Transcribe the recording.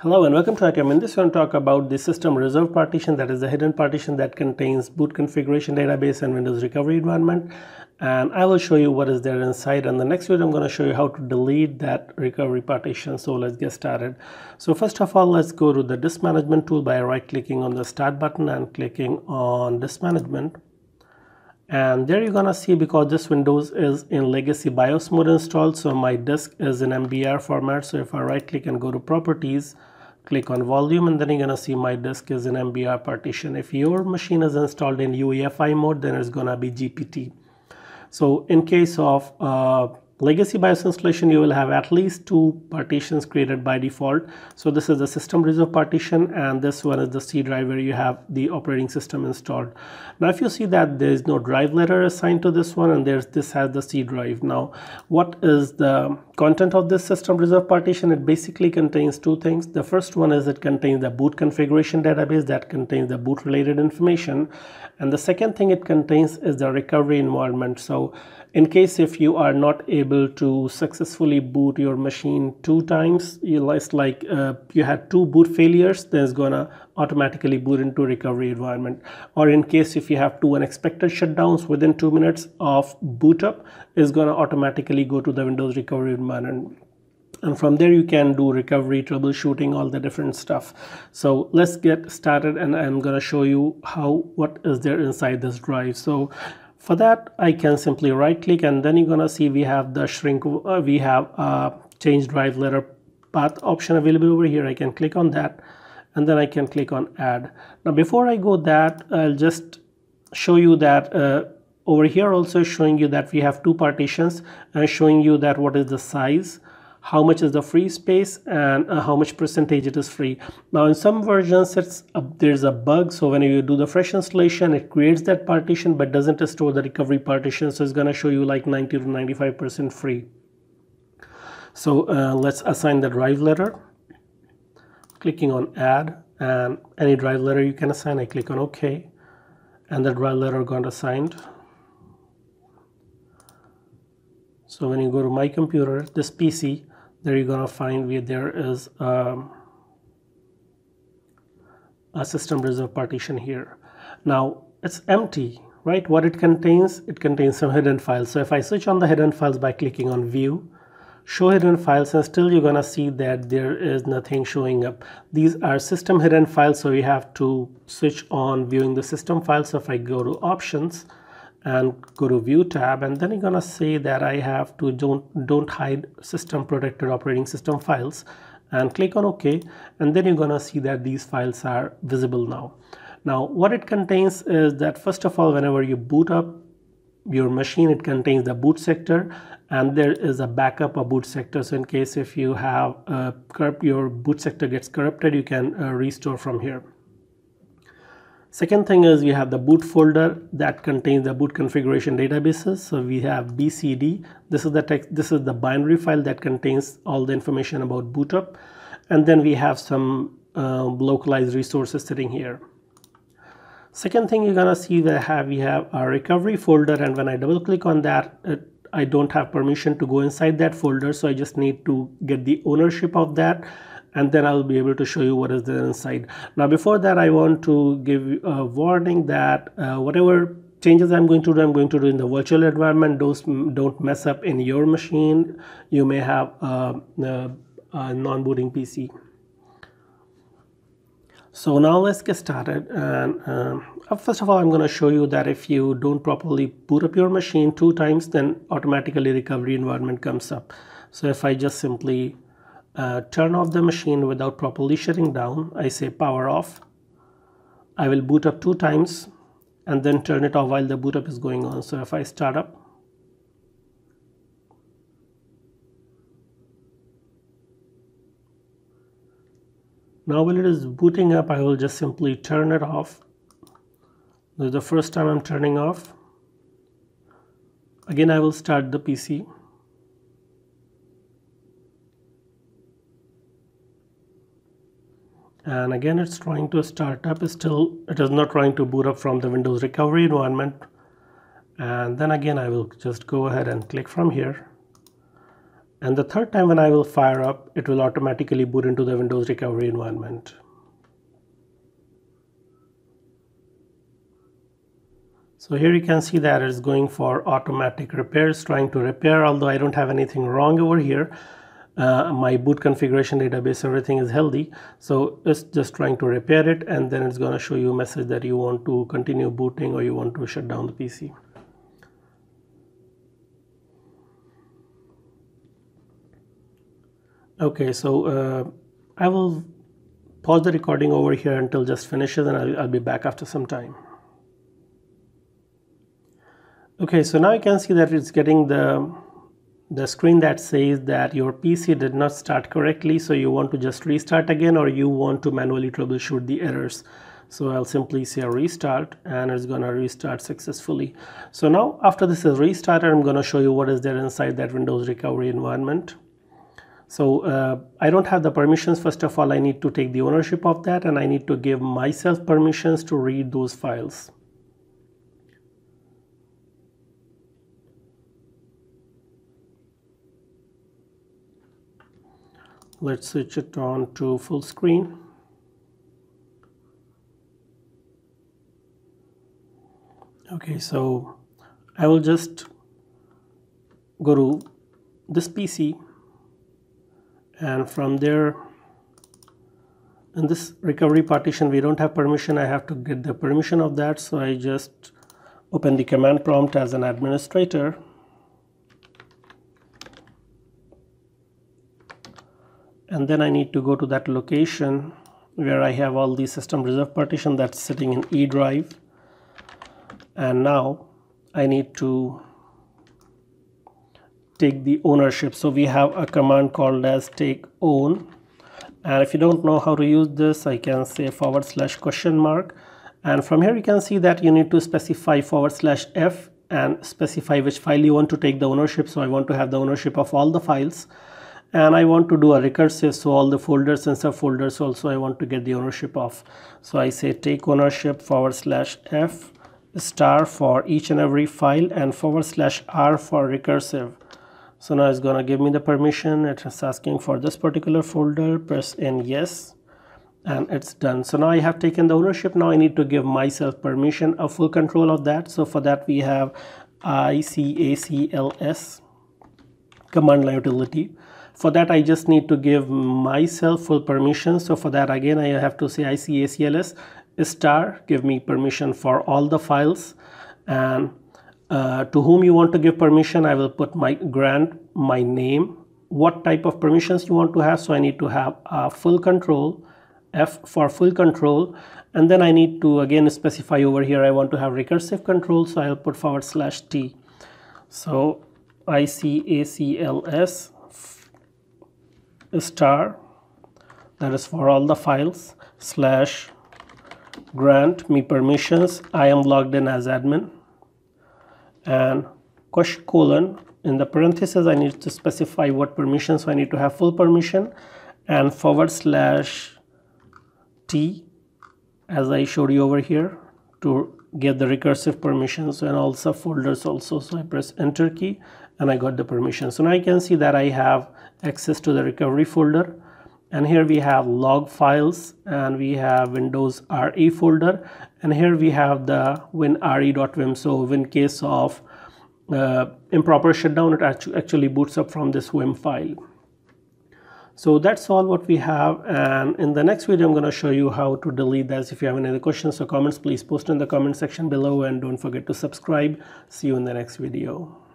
Hello and welcome to IT Army. In this one, talk about the system reserve partition, that is the hidden partition that contains boot configuration database and Windows recovery environment. And I will show you what is there inside. And the next video, I'm going to show you how to delete that recovery partition. So let's get started. So first of all, let's go to the disk management tool by right clicking on the start button and clicking on disk management and there you're gonna see because this windows is in legacy BIOS mode installed so my disk is in MBR format. So if I right click and go to properties click on volume and then you're gonna see my disk is in MBR partition. If your machine is installed in UEFI mode then it's gonna be GPT so in case of uh, legacy BIOS installation you will have at least two partitions created by default. So this is the system reserve partition and this one is the C drive where you have the operating system installed. Now if you see that there is no drive letter assigned to this one and there's this has the C drive. Now what is the content of this system reserve partition? It basically contains two things. The first one is it contains the boot configuration database that contains the boot related information and the second thing it contains is the recovery environment so in case if you are not able to successfully boot your machine two times. It's like uh, you had two boot failures then it's gonna automatically boot into recovery environment. Or in case if you have two unexpected shutdowns within two minutes of boot up is gonna automatically go to the windows recovery environment. And from there you can do recovery troubleshooting all the different stuff. So let's get started and i'm going to show you how what is there inside this drive. So for that, I can simply right click and then you're gonna see we have the shrink, uh, we have a change drive letter path option available over here. I can click on that and then I can click on add. Now before I go that, I'll just show you that uh, over here also showing you that we have two partitions and showing you that what is the size how much is the free space and uh, how much percentage it is free. Now in some versions it's a, there's a bug so when you do the fresh installation it creates that partition but doesn't store the recovery partition so it's gonna show you like 90 to 95% free. So uh, let's assign the drive letter. Clicking on add and any drive letter you can assign I click on OK and the drive letter got assigned. So when you go to my computer, this PC, there you're gonna find where there is um, a system reserve partition here. Now it's empty right? What it contains it contains some hidden files. So if I switch on the hidden files by clicking on view show hidden files and still you're gonna see that there is nothing showing up. These are system hidden files so we have to switch on viewing the system files. So if I go to options and go to view tab and then you're gonna say that I have to don't don't hide system protected operating system files and click on OK and then you're gonna see that these files are visible now. Now what it contains is that first of all whenever you boot up your machine it contains the boot sector and there is a backup of boot sector so in case if you have uh, your boot sector gets corrupted you can uh, restore from here. Second thing is we have the boot folder that contains the boot configuration databases. So we have BCD. This is the text. This is the binary file that contains all the information about boot up. And then we have some uh, localized resources sitting here. Second thing you're gonna see that have we have a recovery folder and when I double click on that it, I don't have permission to go inside that folder so I just need to get the ownership of that and then I'll be able to show you what is there inside. Now before that I want to give a warning that uh, whatever changes I'm going to do, I'm going to do in the virtual environment. Those don't mess up in your machine. You may have a, a, a non-booting PC. So now let's get started. And uh, first of all, I'm going to show you that if you don't properly boot up your machine two times, then automatically recovery environment comes up. So if I just simply uh, turn off the machine without properly shutting down. I say power off. I will boot up two times and then turn it off while the boot up is going on. So if I start up, now when it is booting up, I will just simply turn it off. This is the first time I'm turning off. Again, I will start the PC. And again it's trying to start up. Still it is not trying to boot up from the Windows recovery environment. And then again I will just go ahead and click from here. And the third time when I will fire up it will automatically boot into the Windows recovery environment. So here you can see that it's going for automatic repairs trying to repair although I don't have anything wrong over here uh, my boot configuration database everything is healthy so it's just trying to repair it and then it's going to show you a message that you want to continue booting or you want to shut down the PC. Okay, so uh, I will pause the recording over here until just finishes and I'll, I'll be back after some time. Okay, so now you can see that it's getting the the screen that says that your PC did not start correctly so you want to just restart again or you want to manually troubleshoot the errors. So I'll simply say restart and it's gonna restart successfully. So now after this is restarted I'm gonna show you what is there inside that Windows recovery environment. So uh, I don't have the permissions. First of all I need to take the ownership of that and I need to give myself permissions to read those files let's switch it on to full screen. Okay so I will just go to this PC and from there in this recovery partition we don't have permission. I have to get the permission of that so I just open the command prompt as an administrator and then I need to go to that location where I have all the system reserve partition that's sitting in E drive. And now I need to take the ownership. So we have a command called as take own. And if you don't know how to use this I can say forward slash question mark. And from here you can see that you need to specify forward slash F and specify which file you want to take the ownership. So I want to have the ownership of all the files and I want to do a recursive so all the folders and subfolders also I want to get the ownership of. So I say take ownership forward slash F star for each and every file and forward slash R for recursive so now it's gonna give me the permission. It's asking for this particular folder. Press in yes and it's done. So now I have taken the ownership. Now I need to give myself permission a full control of that. So for that we have ICACLS command line utility for that I just need to give myself full permission. So for that again I have to say ICACLS star. Give me permission for all the files. And uh, to whom you want to give permission I will put my grant my name what type of permissions you want to have. So I need to have a full control F for full control. And then I need to again specify over here I want to have recursive control. So I'll put forward slash T. So ICACLS star that is for all the files slash grant me permissions I am logged in as admin and question colon in the parentheses I need to specify what permission so I need to have full permission and forward slash T as I showed you over here to get the recursive permissions and also folders also. So I press enter key and I got the permission. So now I can see that I have access to the recovery folder. And here we have log files and we have windows re folder. And here we have the winre.wim so in case of uh, improper shutdown it actually boots up from this wim file. So that's all what we have. And in the next video I'm going to show you how to delete this. If you have any other questions or comments please post in the comment section below. And don't forget to subscribe. See you in the next video